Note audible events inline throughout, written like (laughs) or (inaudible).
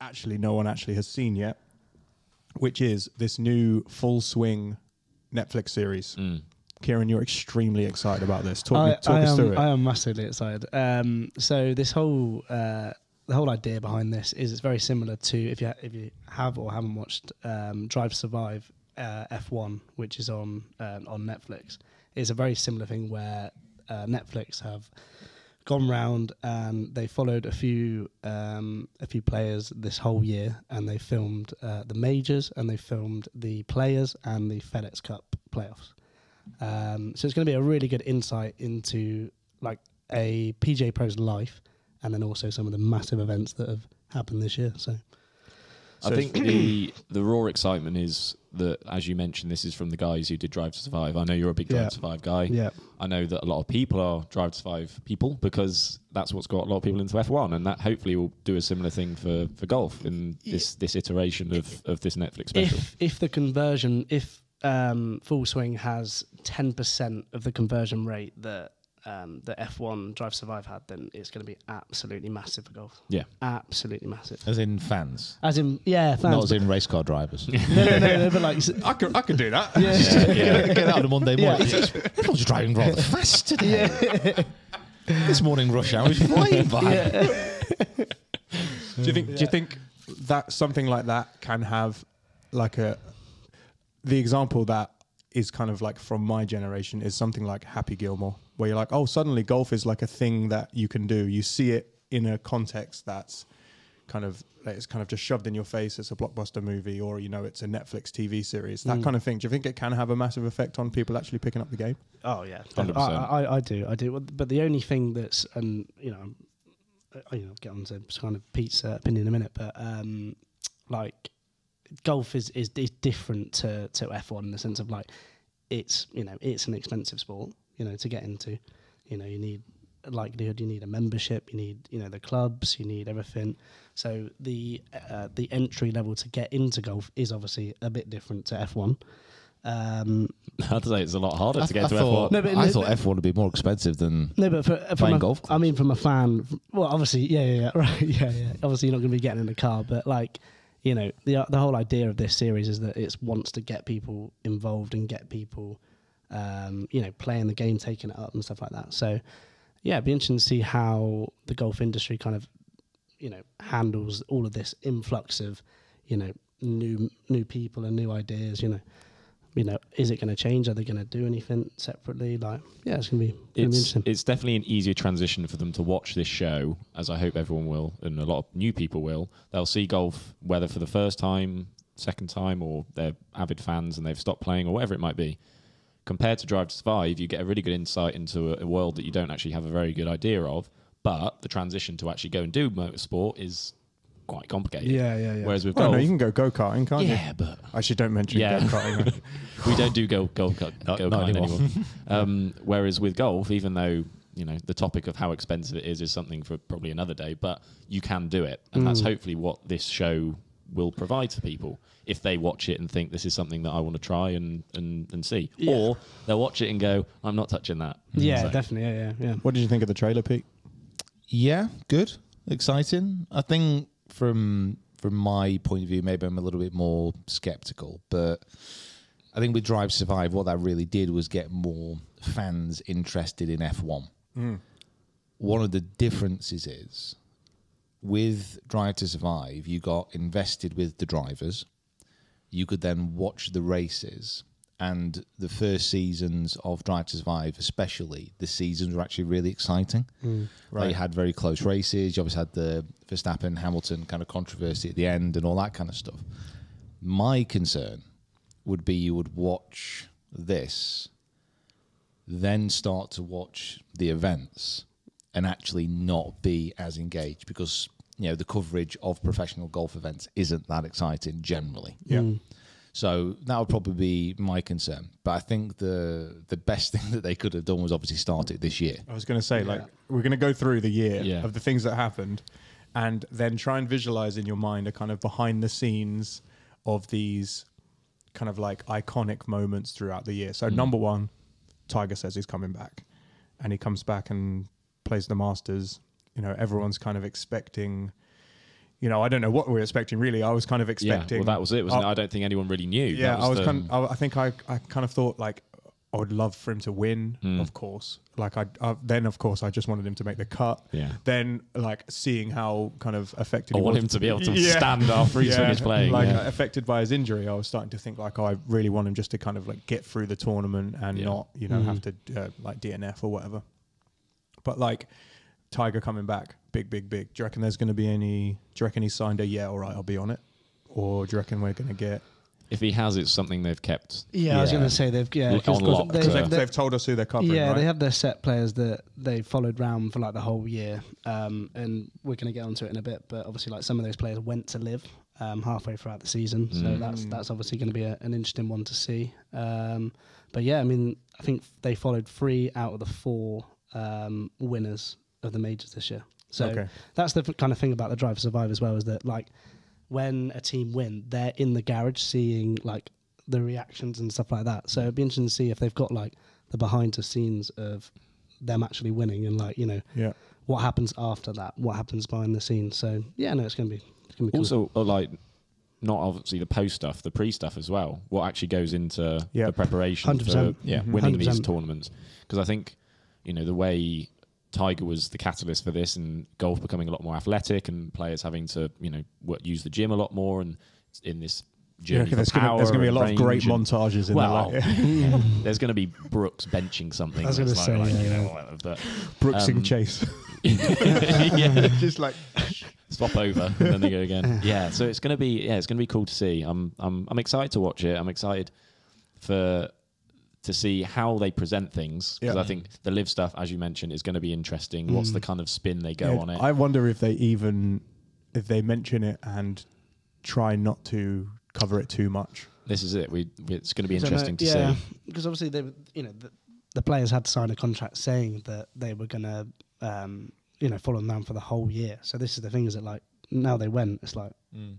actually no one actually has seen yet, which is this new full swing Netflix series. Mm. Kieran, you're extremely excited about this. Talk, I, me, talk I us am, through it. I am massively excited. Um, so this whole uh, the whole idea behind this is it's very similar to if you ha- if you have or haven't watched um, Drive to Survive uh, F1, which is on uh, on Netflix. It's a very similar thing where uh, Netflix have gone round and they followed a few um, a few players this whole year, and they filmed uh, the majors and they filmed the players and the FedEx Cup playoffs. Um, so it's going to be a really good insight into like a PGA Pro's life, and then also some of the massive events that have happened this year. So I think the (clears throat) the raw excitement is that, as you mentioned, this is from the guys who did Drive to Survive. I know you're a big Drive Yeah. to Survive guy. yeah, I know that a lot of people are Drive to Survive people because that's what's got a lot of people into F1, and that hopefully will do a similar thing for, for golf in this this iteration of, of this Netflix special. if if the conversion if um, Full Swing has ten percent of the conversion rate that um, the F1 Drive Survive had, then it's going to be absolutely massive for golf. Yeah. absolutely massive. As in fans, As in, yeah, fans. not as in race car drivers. (laughs) no, no, no, no, but like, s- I could, I could do that. (laughs) yeah, get, get out on a Monday Yeah. morning. Everyone's driving rather (laughs) fast today. this morning rush hour is flying by. Do you think? Do you think that something like that can have like a the example that is kind of like from my generation is something like Happy Gilmore, where you're like, oh, suddenly golf is like a thing that you can do. You see it in a context that's kind of like, it's kind of just shoved in your face. It's a blockbuster movie, or you know, it's a Netflix TV series. That Mm. kind of thing. Do you think it can have a massive effect on people actually picking up the game? Oh yeah, 100%. I, I, I do, I do. But the only thing that's, and you know, I- you know, get on to kind of Pete's uh, opinion in a minute, but um, like golf is, is is different to to F one in the sense of like it's you know it's an expensive sport, you know, to get into. You know, you need a likelihood, you need a membership, you need you know the clubs, you need everything. So the uh, the entry level to get into golf is obviously a bit different to F one. Um, (laughs) I'd say it's a lot harder I, to get I to thought, F1. No, but I the- thought F1 would be more expensive than. No, but for, uh, Playing a, golf I mean, from a fan. Well, obviously, yeah, yeah, yeah, (laughs) right, yeah, yeah. Obviously, you're not going to be getting in the car, but like, you know, the the whole idea of this series is that it wants to get people involved and get people, um, you know, playing the game, taking it up and stuff like that. So, yeah, it'd be interesting to see how the golf industry kind of, you know, handles all of this influx of, you know, new new people and new ideas. You know. You know, is it going to change? Are they going to do anything separately? Like, yeah, it's going to be, it's, interesting. it's definitely an easier transition for them to watch this show, as I hope everyone will, and a lot of new people will. They'll see golf, whether for the first time, second time, or they're avid fans and they've stopped playing, or whatever it might be. Compared to Drive to Survive, you get a really good insight into a, a world that you don't actually have a very good idea of. But the transition to actually go and do motorsport is quite complicated. Yeah, yeah, yeah. Whereas with Well, golf, no, you can go go karting, can't you? yeah, but Actually, don't mention Yeah. go karting. (laughs) we don't do go go go Not- go not kart anymore. anymore. (laughs) um, whereas with golf, even though you know the topic of how expensive it is is something for probably another day, but you can do it, and that's Mm. hopefully what this show will provide to people if they watch it and think this is something that I want to try and and, and see, Yeah. or they'll watch it and go, I'm not touching that. Yeah, So- definitely. Yeah, yeah, yeah. what did you think of the trailer, Pete? Yeah, good, exciting. I think from from my point of view, maybe I'm a little bit more skeptical, but I think with Drive Survive, what that really did was get more fans interested in F1. Mm. One of the differences is with Drive to Survive, you got invested with the drivers. You could then watch the races. And the first seasons of Drive to Survive, especially, the seasons were actually really exciting. Mm. Right. You had very close races. You obviously had the Verstappen Hamilton kind of controversy at the end and all that kind of stuff. My concern would be you would watch this, then start to watch the events and actually not be as engaged because you know the coverage of professional golf events isn't that exciting generally. Yeah. Mm. So that would probably be my concern. But I think the the best (laughs) thing that they could have done was obviously start it this year. I was going to say, like, we're going to go through the year Yeah. of the things that happened and then try and visualize in your mind a kind of behind the scenes of these kind of like iconic moments throughout the year. So, mm. number one, Tiger says he's coming back and he comes back and plays the Masters. You know, everyone's kind of expecting, you know, I don't know what we were expecting really. I was kind of expecting. Yeah, expecting. well, that was it, wasn't I- it? I don't think anyone really knew. Yeah, That I was the- kind. I, I think I, I kind of thought like I would love for him to win, Hmm. of course. Like I, I then of course I just wanted him to make the cut. Yeah. Then like seeing how kind of affected I he want was- him to be able to (laughs) Yeah. stand after he's Yeah, finished playing. Like yeah. affected by his injury, I was starting to think like, oh, I really want him just to kind of like get through the tournament and Yeah. not, you know, Mhm. have to uh, like DNF or whatever. But like Tiger coming back, big, big, big. Do you reckon there's going to be any? Do you reckon he signed a yeah, all right, I'll be on it, or do you reckon we're going to get? if he has, it's something they've kept. Yeah, I was going to say they've yeah, Look 'cause- on 'cause lock, they- They've, they- they've told us who they're covering, yeah, right? they have their set players that they followed round for like the whole year, um, and we're going to get onto it in a bit. But obviously, like some of those players went to LIV um, halfway throughout the season, so Mm. that's that's obviously going to be a, an interesting one to see. Um, but yeah, I mean, I think they followed three out of the four um, winners of the majors this year. So Okay. that's the kind of thing about the Drive to Survive as well is that like when a team win, they're in the garage seeing like the reactions and stuff like that. So it'd be interesting to see if they've got like the behind the scenes of them actually winning and like you know yeah. what happens after that, what happens behind the scenes. So yeah, no, it's gonna be it's gonna be. Also, uh, like, not obviously the post stuff, the pre stuff as well. What actually goes into Yeah. the preparation 100%. for Yeah. winning these 100%. tournaments? Because I think, you know, the way Tiger was the catalyst for this, and golf becoming a lot more athletic, and players having to, you know, work, use the gym a lot more, and in this Do you journey reckon for there's going to be a lot of great and- montages in Well, there, like (laughs) there's going to be Brooks benching something. I was that's gonna like, say, like, you know, whatever, but Brooks um, and Chase, (laughs) yeah, (laughs) just like swap over and then they go again. Yeah, so it's gonna be yeah, it's gonna be cool to see. I'm I'm I'm excited to watch it. I'm excited for to see how they present things because Yeah. I think the LIV stuff, as you mentioned, is going to be interesting. What's the kind of spin they go Yeah, on it? I wonder if they even if they mention it and try not to cover it too much. this is it. We it's going to be So, no, interesting to yeah, see. (laughs) because obviously they, were- you know, the, the players had to sign a contract saying that they were gonna, um, you know, follow them down for the whole year. So this is the thing: is that like now they went, it's like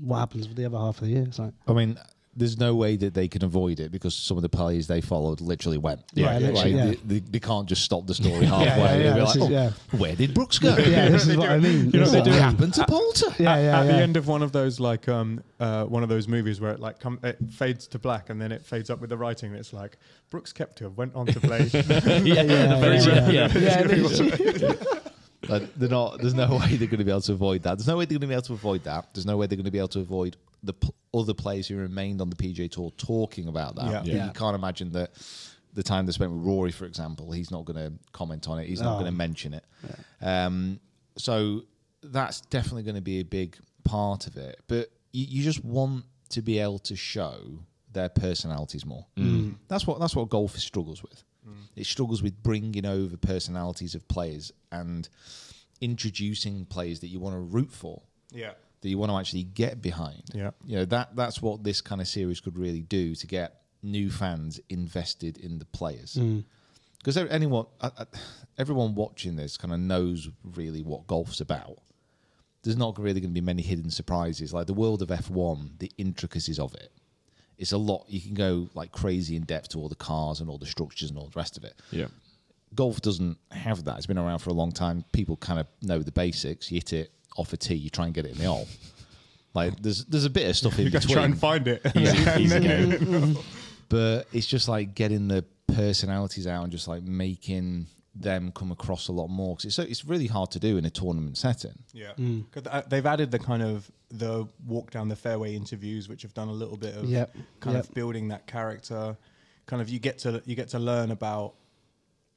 what happens with the other half of the year? It's like I mean, there's no way that they can avoid it because some of the players they followed literally went. Yeah, Right, literally, like, yeah. They, they, they can't just stop the story (laughs) halfway. yeah, yeah, They'll be this like, is- "Oh, yeah. where did Brooks go? yeah, this is (laughs) what I mean. you know, This they do what happened to Poulter? Yeah, at, yeah, at yeah. the end of one of those like um uh one of those movies where it like come it fades to black and then it fades up with the writing and it's like Brooks kept Koepka went on to play (laughs) yeah, yeah, yeah, they're not. There's no way they're going to be able to avoid that. There's no way they're going to be able to avoid that. There's no way they're going to be able to avoid the pl- other players who remained on the PGA Tour talking about that. Yeah. Yeah. You can't imagine that the time they spent with Rory, for example, he's not going to comment on it. He's not Oh. going to mention it. Um, so that's definitely going to be a big part of it. But you, you just want to be able to show their personalities more. Mm. Mm. That's what that's what golf struggles with. Mm. It struggles with bringing over personalities of players and introducing players that you want to root for, yeah that you want to actually get behind. Yeah. you know that that's what this kind of series could really do to get new fans invested in the players. Because anyone, uh, uh, everyone watching this kind of knows really what golf's about. There's not really going to be many hidden surprises. Like the world of F1, the intricacies of it. It's a lot. You can go like crazy in depth to all the cars and all the structures and all the rest of it yeah. golf doesn't have that. It's been around for a long time. People kind of know the basics. You hit it off a tee, you try and get it in the hole. Like there's there's a bit of stuff (laughs) in you gotta between, try and find it (laughs) Easy, easy (laughs) but it's just like getting the personalities out and just like making them come across a lot more because it's so it's really hard to do in a tournament setting. Yeah, 'Cause, uh, they've added the kind of the walk down the fairway interviews, which have done a little bit of Yep, kind yep. of building that character. Kind of you get to you get to learn about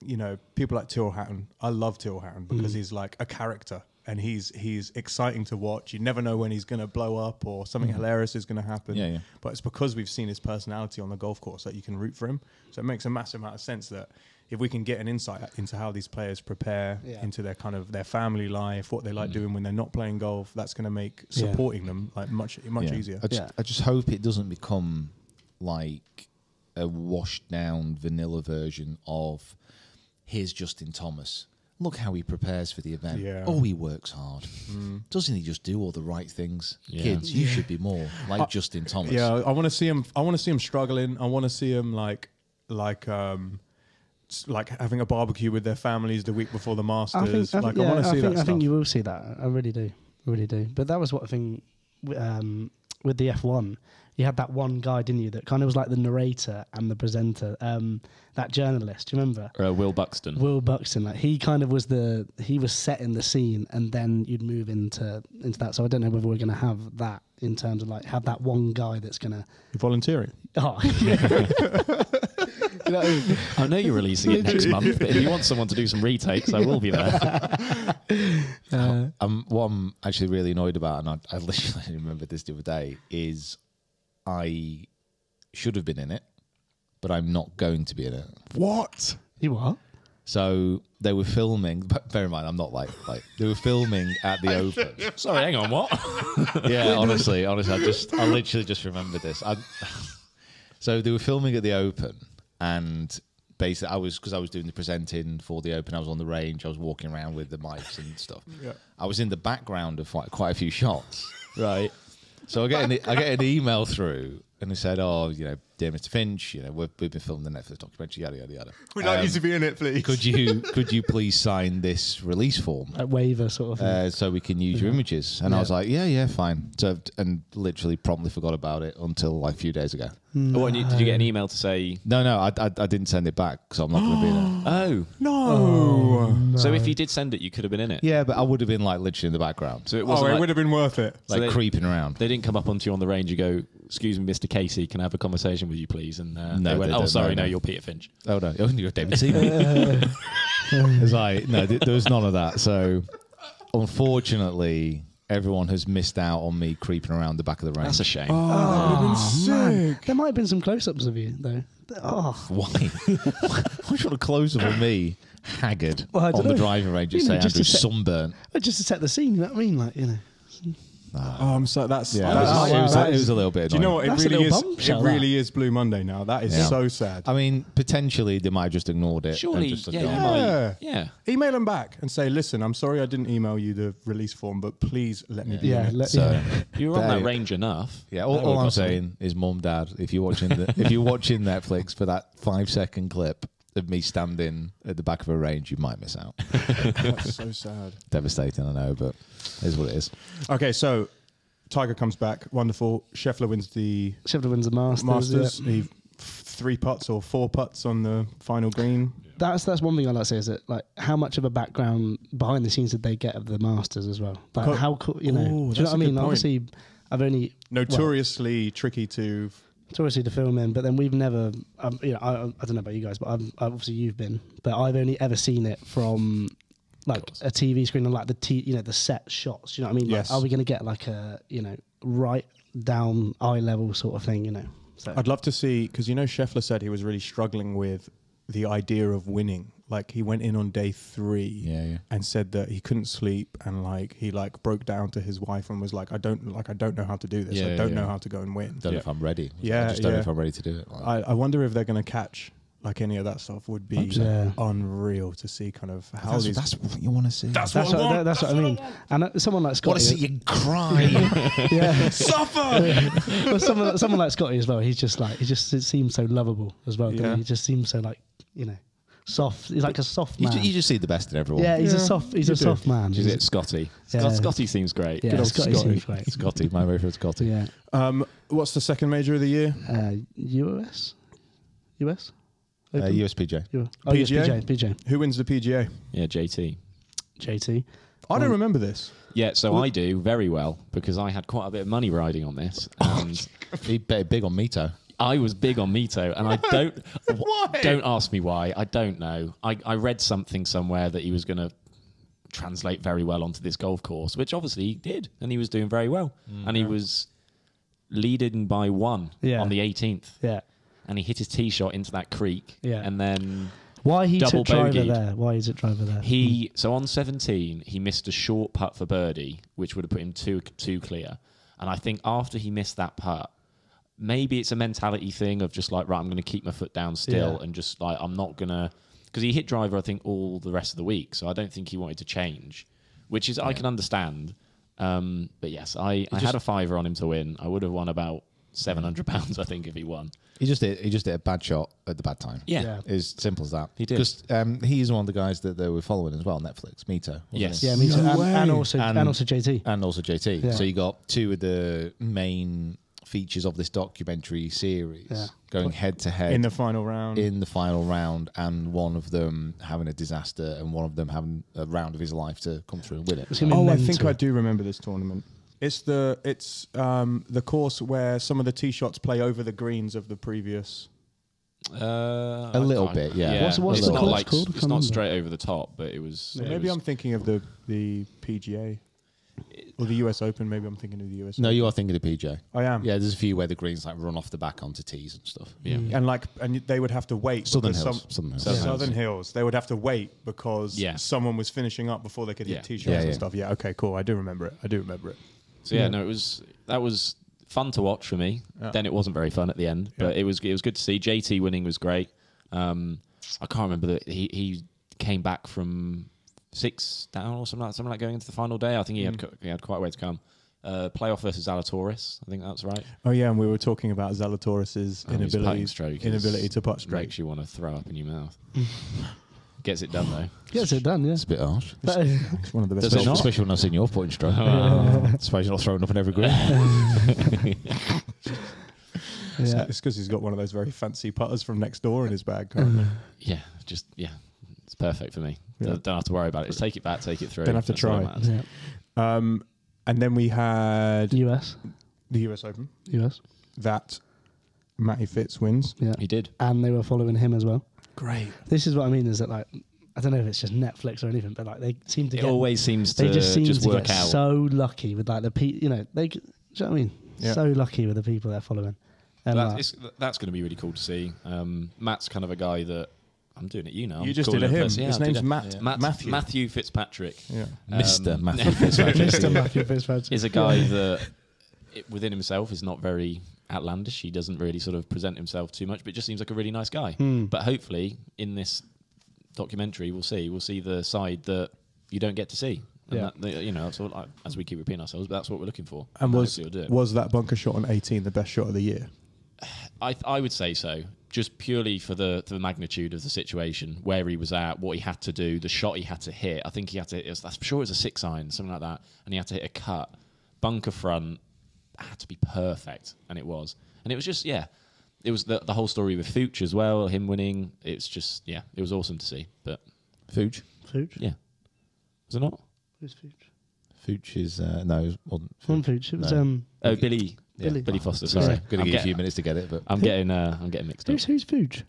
you know people like Tyrrell Hatton. I love Tyrrell Hatton because Mm. he's like a character and he's he's exciting to watch. You never know when he's going to blow up or something hilarious is going to happen. Mm. Yeah, yeah. But it's because we've seen his personality on the golf course that you can root for him. So it makes a massive amount of sense that if we can get an insight into how these players prepare Yeah. into their kind of their family life, what they like doing when they're not playing golf, that's going to make Yeah. supporting them like much much Yeah. easier. I just, Yeah. I just hope it doesn't become like a washed down vanilla version of here's Justin Thomas. Look how he prepares for the event. Yeah. Oh, he works hard. Doesn't he just do all the right things? Yeah. Kids, you should be more (laughs) like Justin Thomas. Yeah, I want to see him. I want to see him struggling. I want to see him like like um like having a barbecue with their families the week before the Masters. I think, I, like think- I want yeah, to I see think, that I stuff. think you will see that. I really do. really do. But that was what I think um, with the F1. You had that one guy, didn't you, that kind of was like the narrator and the presenter. Um, that journalist, do you remember? Uh, Will Buxton. Will Buxton, like he kind of was the he was setting the scene, and then you'd move into into that. So I don't know whether we're going to have that in terms of like have that one guy that's going to. You're volunteering. Oh, yeah. (laughs) (laughs) You know, I know you're releasing it next month, but if you want someone to do some retakes, I will be there. (laughs) uh, Um, what I'm actually really annoyed about, and I, I literally remember this the other day, is I should have been in it, but I'm not going to be in it. What? you are. So they were filming. But bear in mind, I'm not like like they were filming at the Open. (laughs) Sorry, hang on, what? (laughs) yeah, honestly, honestly, I just I literally just remembered this. I, (laughs) so they were filming at the Open, and basically, I was because I was doing the presenting for the Open. I was on the range. I was walking around with the mics and stuff. Yeah. I was in the background of quite, quite a few shots, right? So I get an, I get an email through, and they said, "Oh, you know, dear Mr. Finch, you know, we've, we've been filming the Netflix documentary, yada yada yada. We'd like you Um, to be in it, please. Could you (laughs) could you please sign this release form?" Like waiver sort of thing. uh, so we can use your images. And I was like, yeah, yeah, fine. So and literally promptly forgot about it until like a few days ago. Oh, and you- did you get an email to say, No, no, I, I, I didn't send it back because I'm not going to be in it. (gasps) oh, no. so if you did send it, you could have been in it? Yeah, but I would have been like literally in the background, So it Oh, wasn't it like, would have been worth it. So like they- creeping around. they didn't come up onto you on the range and go, excuse me, Mr. Casey, can I have a conversation with you, please? And uh, No, they went, they oh, sorry, no, no, no. you're Peter Finch. Oh no, you're David Seaman. (laughs) (laughs) it's like no, th- there was none of that. So unfortunately, everyone has missed out on me creeping around the back of the range. That's a shame. Oh, that would have been sick. There might have been some close-ups of you though. Oh, Why? Why do you want to close up of me, haggard, Well, on don't the know. driving range You and know, say just Andrew set- sunburnt? just to set the scene. You know what I mean? Like you know. Oh, I'm so that's. Yeah, that's it, was, it, was, that it was a little bit. do you know what? It That's a really little is. bombshell, It really is Blue Monday now. That is Yeah. so sad. I mean, potentially they might have just ignored it. Surely, and just yeah, gone, Yeah. might. Yeah. Email them back and say, "Listen, I'm sorry I didn't email you the release form, but please let me be Yeah, it." let- So, yeah. (laughs) You were on There- that range enough. yeah, all, all I'm saying is, mum, dad, if you're watching the, if you're watching Netflix for that five second clip of me standing at the back of a range, you might miss out. (laughs) That's (laughs) so sad. Devastating, I know, but it is what it is. Okay, so Tiger comes back. Wonderful. Scheffler wins the Sheffield wins the Masters. Masters. yeah. He three putts or four putts on the final green. That's that's one thing I like to say is that like how much of a background behind the scenes did they get of the Masters as well? Like Co- how cool, you know? Ooh, do you know what I a mean? good point. Obviously, I've only Notoriously tricky to. It's obviously to film in, but then we've never, um, you know, I, I don't know about you guys, but I've, obviously you've been, but I've only ever seen it from like a TV screen and like the t, you know, the set shots. You know what I mean? Like, Yes. are we going to get like a, you know, right down eye level sort of thing? You know? So I'd love to see because you know Scheffler said he was really struggling with the idea of winning. Like he went in on day three Yeah, yeah. and said that he couldn't sleep and like he like broke down to his wife and was like, I don't like I don't know how to do this. I don't yeah. know how to go and win. Don't know if I'm ready. Yeah, I just don't know if I'm ready to do it. Like, I, I wonder if they're going to catch like any of that stuff. Would be Yeah. unreal to see kind of how that's, these. that's what you want to see. That's that's what I what, want. that- that's what I mean. And uh, someone like Scotty, want to see you cry. (laughs) yeah. suffer. (laughs) well, someone, someone like Scotty as well. He's just like he just seems so lovable as well. Yeah. He? he just seems so like you know soft. He's like a soft you, man. ju- you just see the best in everyone. yeah, he's a soft. He's you a do. soft man. Is He's- it Scotty? Yeah. Scott, Scotty seems great. Yeah, Good old Scotty Scotty. seems great. Scotty, my favourite Scotty. Yeah. um, what's the second major of the year? Uh, US, US, Uh, Open? USPJ. U- oh, PGA? PJ, PJ, Who wins the PGA? Yeah, JT. JT. I don't remember this. Yeah, so I do very well because I had quite a bit of money riding on this, (laughs) and He bet big on Mito. I was big on Mito, and I don't. (laughs) Why? Don't ask me why. I don't know. I, I read something somewhere that he was going to translate very well onto this golf course, which obviously he did, and he was doing very well, and he was leading by one Yeah. on the 18th, Yeah. And he hit his tee shot into that creek, Yeah. and then Why he Double took driver bogeyed. there? Why is it driver there? He so on seventeen he missed a short putt for birdie, which would have put him two two clear. And I think after he missed that putt, maybe it's a mentality thing of just like right, I'm going to keep my foot down still Yeah. and just like I'm not gonna because he hit driver I think all the rest of the week, so I don't think he wanted to change, which is I can understand. Um, but yes, I, I had a fiver on him to win. I would have won about seven hundred pounds. I think if he won. He just did. He just did a bad shot at the bad time. Yeah. Yeah. It's simple as that. He did. Because um, he's one of the guys that they were following as well. Netflix, Mito. wasn't Yes. he? Yeah, me No too. And, and also and, And- also JT. and also JT. Yeah. So you got two of the main features of this documentary series Yeah. going head to head in the final round. in the final round, and one of them having a disaster, and one of them having a round of his life to come through and win it. It's gonna oh, I think I do remember this tournament. It's the it's um, the course where some of the tee shots play over the greens of the previous. Uh, A I little can't- bit, yeah. What's- what's it's the not course like called? It's can't not remember. straight over the top, but it was. it maybe was- I'm thinking of the the PGA or the US Open. Maybe I'm thinking of the US. No, Open. you are thinking of PJ. I am. Yeah, there's a few where the greens like run off the back onto tees and stuff. Yeah. And like, and they would have to wait. Southern because Hills. Some, Southern Hills. Southern Southern, Hills. Hills. They would have to wait because Yeah. someone was finishing up before they could Yeah. hit tee shots Yeah, and yeah. stuff. Yeah. Okay. Cool. I do remember it. I do remember it. So yeah, Yeah. no, it was that was fun to watch for me. Yeah. Then it wasn't very fun at the end, but it was it was good to see. JT winning was great. Um, I can't remember that he he came back from six down or something like something like going into the final day. I think he had Mm. co- he had quite a way to come. Uh, playoff versus Zalatoris. I think that's right. Oh yeah, and we were talking about Zalatoris's Oh, inability putting stroke is- inability to putt straight. Makes you want to throw up in your mouth. (laughs) Gets it done though. Gets it done, yeah. It's a bit harsh. That is- It's one of the best. Does Especially, not? especially when I've seen your point stroke. Oh. Suppose you're not throwing up in every green. (laughs) yeah. It's because he's got one of those very fancy putters from next door in his bag. Yeah, just yeah, it's perfect for me. Yeah. Don't, don't have to worry about it. Just take it back, take it through. Don't have to That's try. yeah. Um, and then we had US. the US Open US. that Matty Fitz wins. Yeah. He did. And they were following him as well. Great. This is what I mean is that like I don't know if it's just Netflix or anything, but like they seem to It get always seems to they just seem to work get out. so lucky with like the pe you know, they do you know what I mean? Yeah. So lucky with the people they're following. And that's, like, it's- that's going to be really cool to see. Um, Matt's kind of a guy that I'm doing it. You know, You I'm just did a him. first. Yeah, His I name's Matt. Yeah. Matt Matthew. Matthew Fitzpatrick Yeah. Mr. Um, Matthew (laughs) Fitzpatrick. Mr. Matthew Fitzpatrick. is a guy that it, within himself is not very outlandish. He doesn't really sort of present himself too much, but just seems like a really nice guy. Hmm. But hopefully, in this documentary, we'll see we'll see the side that you don't get to see. And Yeah. that, you know, that's all, like, as we keep repeating ourselves, but that's what we're looking for. And was do it. was that bunker shot on 18 the best shot of the year? I th- I would say so, just purely for the for the magnitude of the situation, where he was at, what he had to do, the shot he had to hit. I think he had to. It was, I'm sure it was a six iron, something like that, and he had to hit a cut, bunker front, had to be perfect, and it was. And it was just yeah, it was the the whole story with Fuchs as well, him winning. It's just yeah, it was awesome to see. But Fuge. Fuchs? yeah, was it not? Who's Fuchs? Fuge is uh, no, it wasn't. One Fuge. Fuchs. It was No. um Oh, Billy, Yeah. Billy, Billy Foster. Sorry, Sorry, going to give you a few minutes to get it, but I'm getting uh, I'm getting mixed up. who's who's Fuchs?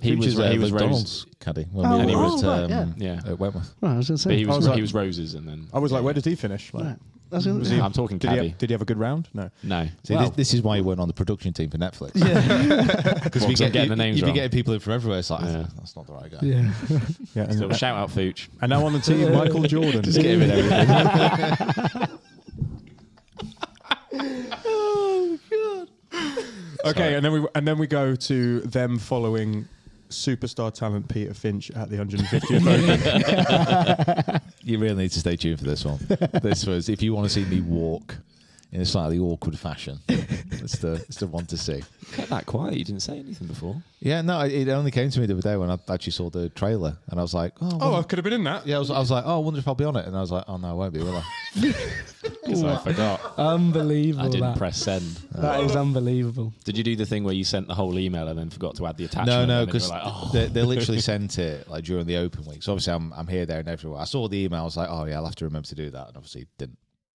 He Fuge was is, uh, he was Rose. Caddy when Oh, we were oh, at, right, um, yeah. at Wentworth. Oh, I was going to But say. he was was like- he was Rose's and then I was like, yeah. where did he finish? Like, Right. I was gonna Was say- he- I'm talking did, he have, did he have a good round? No. No. See, Well, this, this is why you weren't on the production team for Netflix. Yeah. Because (laughs) Well, 'cause I'm getting the names you'd be getting people in from everywhere. It's like, Yeah. that's not the right guy. yeah. (laughs) Yeah. And, Still, shout out Fooch. and now on the team, Michael (laughs) Jordan. Just get him in everything. Okay, and then we and then we go to them following superstar talent Peter Finch at the 150th Open. (laughs) You really need to stay tuned for this one. this was if you want to see me walk in a slightly awkward fashion. it's the it's the one to see. Kept that quiet. You didn't say anything before. Yeah, no, it it only came to me the other day when I actually saw the trailer, and I was like, oh, oh, I could have been in that. yeah, I was, I was like, oh, I wonder if I'll be on it, and I was like, oh no, I won't be, will I? (laughs) Because I forgot. Unbelievable. I didn't that. press send. That is unbelievable. Did you do the thing where you sent the whole email and then forgot to add the attachment? No, no, and then you because like, oh. they, they literally sent it like during the open week. So obviously, I'm I'm here, there, and everywhere. I saw the email. I was like, oh yeah, I'll have to remember to do that, and obviously didn't.